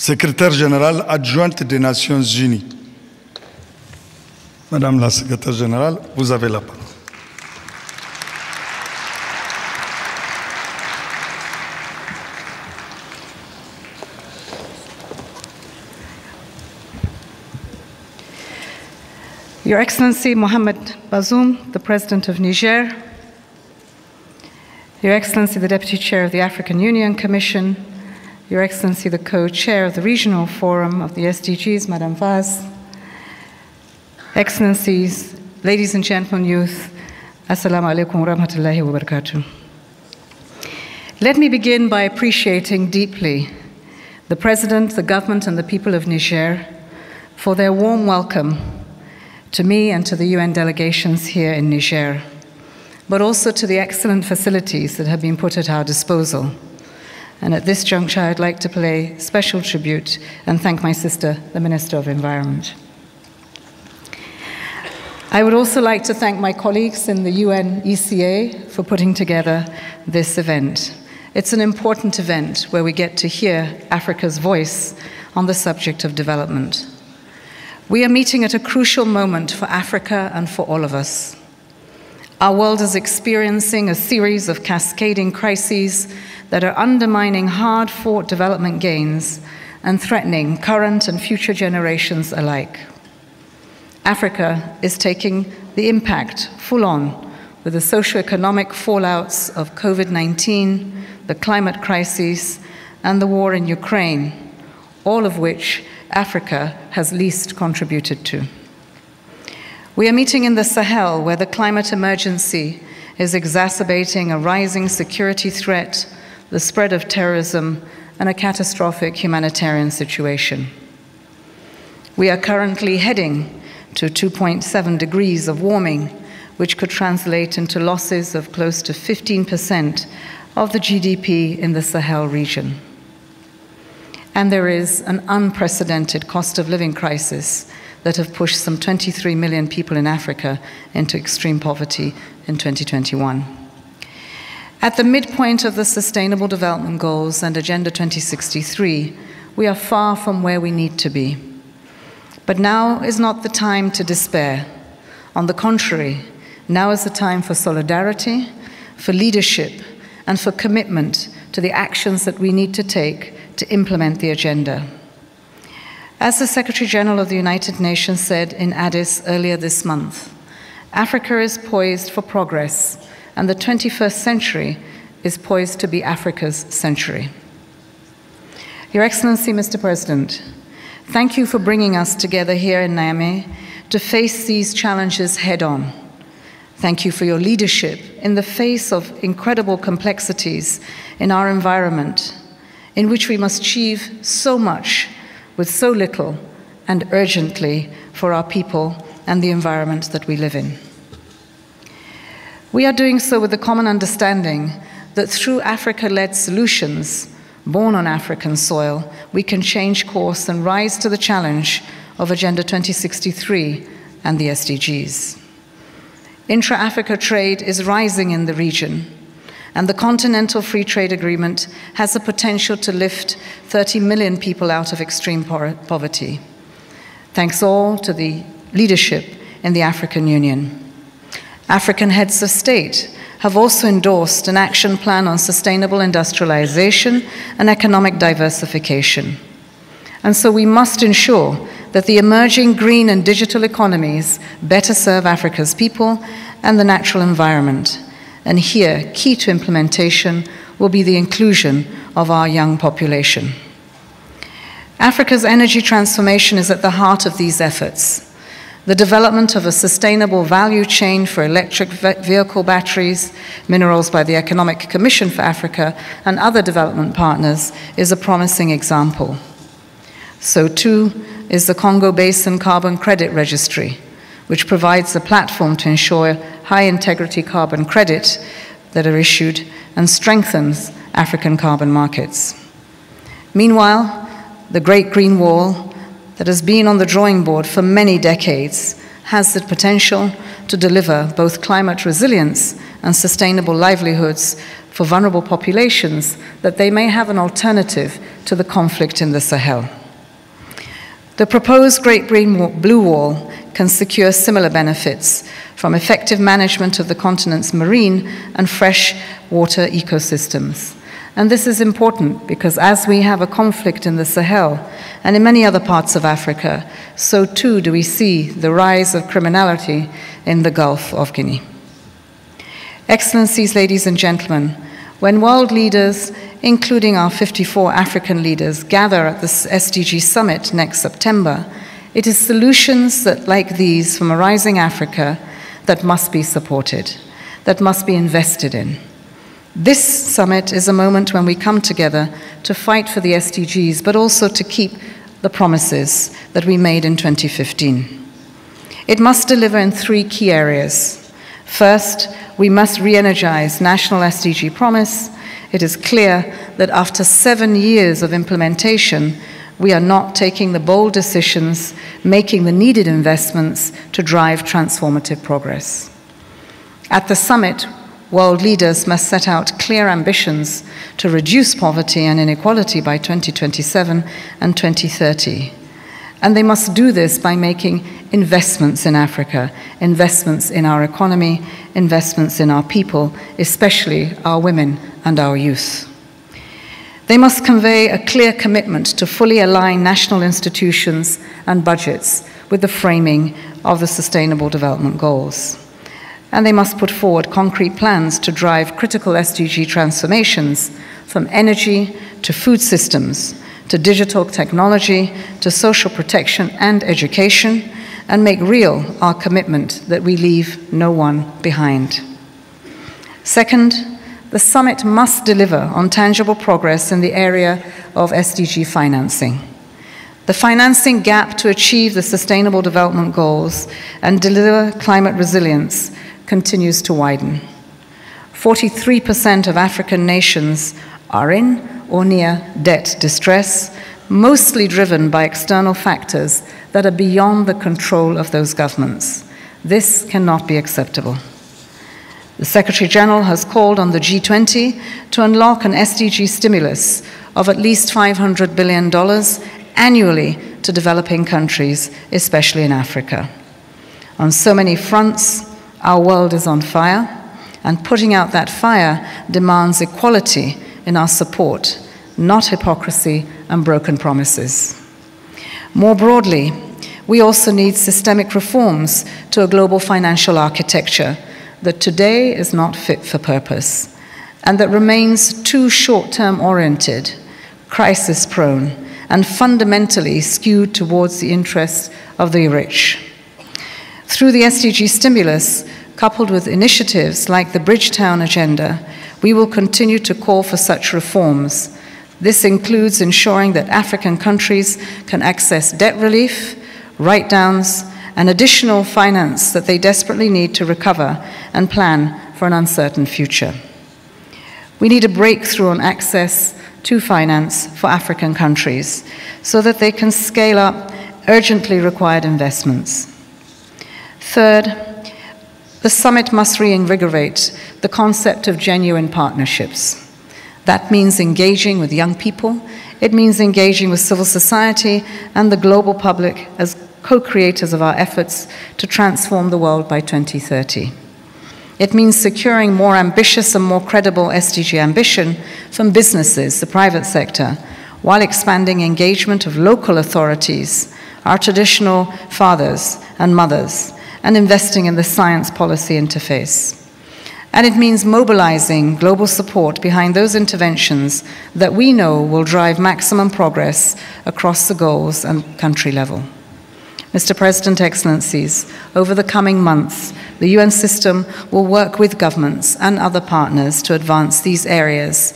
secrétaire générale adjointe des Nations Unies. Madame la secrétaire générale, vous avez la parole. Your Excellency Mohamed Bazoum, the President of Niger, Your Excellency the Deputy Chair of the African Union Commission, Your Excellency the Co-Chair of the Regional Forum of the SDGs, Madame Vaz, Excellencies, ladies and gentlemen, youth, Assalamu alaikum wa rahmatullahi wa barakatuh. Let me begin by appreciating deeply the President, the government, and the people of Niger for their warm welcome to me and to the UN delegations here in Niger, but also to the excellent facilities that have been put at our disposal. And at this juncture, I'd like to pay special tribute and thank my sister, the Minister of Environment. I would also like to thank my colleagues in the UN ECA for putting together this event. It's an important event where we get to hear Africa's voice on the subject of development. We are meeting at a crucial moment for Africa and for all of us. Our world is experiencing a series of cascading crises that are undermining hard fought development gains and threatening current and future generations alike. Africa is taking the impact full on with the socio-economic fallouts of COVID 19, the climate crisis, and the war in Ukraine, all of which Africa has least contributed to. We are meeting in the Sahel, where the climate emergency is exacerbating a rising security threat, the spread of terrorism, and a catastrophic humanitarian situation. We are currently heading to 2.7 degrees of warming, which could translate into losses of close to 15% of the GDP in the Sahel region and there is an unprecedented cost of living crisis that have pushed some 23 million people in Africa into extreme poverty in 2021. At the midpoint of the Sustainable Development Goals and Agenda 2063, we are far from where we need to be. But now is not the time to despair. On the contrary, now is the time for solidarity, for leadership, and for commitment to the actions that we need to take to implement the agenda. As the Secretary General of the United Nations said in Addis earlier this month, Africa is poised for progress, and the 21st century is poised to be Africa's century. Your Excellency, Mr. President, thank you for bringing us together here in Niamey to face these challenges head on. Thank you for your leadership in the face of incredible complexities in our environment in which we must achieve so much with so little and urgently for our people and the environment that we live in. We are doing so with the common understanding that through Africa led solutions, born on African soil, we can change course and rise to the challenge of Agenda 2063 and the SDGs. Intra Africa trade is rising in the region and the Continental Free Trade Agreement has the potential to lift 30 million people out of extreme poverty. Thanks all to the leadership in the African Union. African heads of state have also endorsed an action plan on sustainable industrialization and economic diversification. And so we must ensure that the emerging green and digital economies better serve Africa's people and the natural environment and here, key to implementation will be the inclusion of our young population. Africa's energy transformation is at the heart of these efforts. The development of a sustainable value chain for electric vehicle batteries, minerals by the Economic Commission for Africa, and other development partners is a promising example. So, too, is the Congo Basin Carbon Credit Registry, which provides a platform to ensure high integrity carbon credit that are issued and strengthens African carbon markets. Meanwhile, the Great Green Wall, that has been on the drawing board for many decades, has the potential to deliver both climate resilience and sustainable livelihoods for vulnerable populations that they may have an alternative to the conflict in the Sahel. The proposed Great Green Blue Wall can secure similar benefits from effective management of the continent's marine and fresh water ecosystems. And this is important because as we have a conflict in the Sahel and in many other parts of Africa, so too do we see the rise of criminality in the Gulf of Guinea. Excellencies, ladies and gentlemen, when world leaders, including our 54 African leaders, gather at the SDG summit next September, it is solutions that, like these from a rising Africa that must be supported, that must be invested in. This summit is a moment when we come together to fight for the SDGs, but also to keep the promises that we made in 2015. It must deliver in three key areas. First, we must re energize national SDG promise. It is clear that after seven years of implementation, we are not taking the bold decisions, making the needed investments to drive transformative progress. At the summit, world leaders must set out clear ambitions to reduce poverty and inequality by 2027 and 2030. And they must do this by making investments in Africa, investments in our economy, investments in our people, especially our women and our youth. They must convey a clear commitment to fully align national institutions and budgets with the framing of the Sustainable Development Goals. And they must put forward concrete plans to drive critical SDG transformations from energy to food systems, to digital technology, to social protection and education, and make real our commitment that we leave no one behind. Second, the summit must deliver on tangible progress in the area of SDG financing. The financing gap to achieve the Sustainable Development Goals and deliver climate resilience continues to widen. 43% of African nations are in or near debt distress, mostly driven by external factors that are beyond the control of those governments. This cannot be acceptable. The Secretary General has called on the G20 to unlock an SDG stimulus of at least $500 billion annually to developing countries, especially in Africa. On so many fronts, our world is on fire, and putting out that fire demands equality in our support, not hypocrisy and broken promises. More broadly, we also need systemic reforms to a global financial architecture that today is not fit for purpose and that remains too short term oriented, crisis prone, and fundamentally skewed towards the interests of the rich. Through the SDG stimulus, coupled with initiatives like the Bridgetown Agenda, we will continue to call for such reforms. This includes ensuring that African countries can access debt relief, write downs, and additional finance that they desperately need to recover and plan for an uncertain future. We need a breakthrough on access to finance for African countries so that they can scale up urgently required investments. Third, the summit must reinvigorate the concept of genuine partnerships. That means engaging with young people, it means engaging with civil society and the global public as co creators of our efforts to transform the world by 2030. It means securing more ambitious and more credible SDG ambition from businesses, the private sector, while expanding engagement of local authorities, our traditional fathers and mothers, and investing in the science policy interface. And it means mobilizing global support behind those interventions that we know will drive maximum progress across the goals and country level. Mr. President, Excellencies, over the coming months, the UN system will work with governments and other partners to advance these areas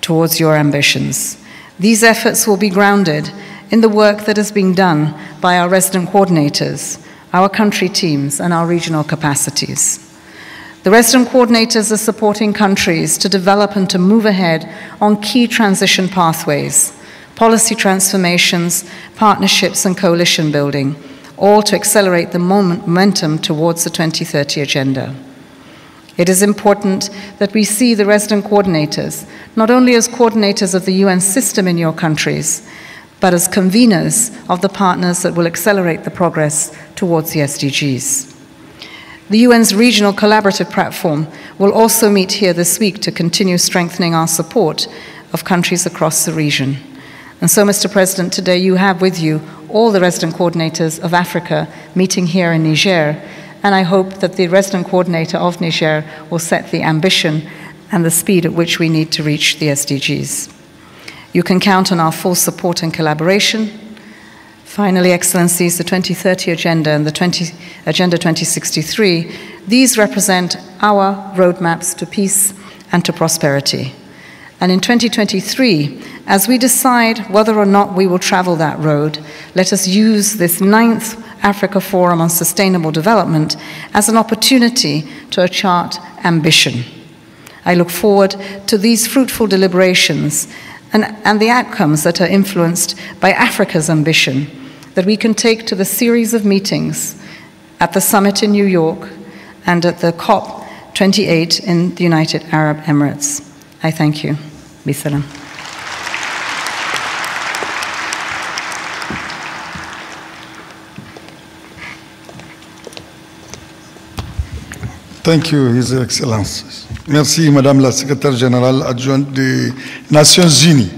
towards your ambitions. These efforts will be grounded in the work that is being done by our resident coordinators, our country teams, and our regional capacities. The resident coordinators are supporting countries to develop and to move ahead on key transition pathways policy transformations, partnerships, and coalition building, all to accelerate the momentum towards the 2030 agenda. It is important that we see the resident coordinators not only as coordinators of the UN system in your countries, but as conveners of the partners that will accelerate the progress towards the SDGs. The UN's regional collaborative platform will also meet here this week to continue strengthening our support of countries across the region. And so, Mr. President, today you have with you all the resident coordinators of Africa meeting here in Niger, and I hope that the resident coordinator of Niger will set the ambition and the speed at which we need to reach the SDGs. You can count on our full support and collaboration. Finally, Excellencies, the 2030 Agenda and the 20, Agenda 2063, these represent our roadmaps to peace and to prosperity. And in 2023, as we decide whether or not we will travel that road, let us use this ninth Africa Forum on Sustainable Development as an opportunity to chart ambition. I look forward to these fruitful deliberations and, and the outcomes that are influenced by Africa's ambition that we can take to the series of meetings at the summit in New York and at the COP28 in the United Arab Emirates. I thank you. Bisalam. Thank you, His Excellency. Merci, Madame la Secrétaire générale adjointe des Nations Unies.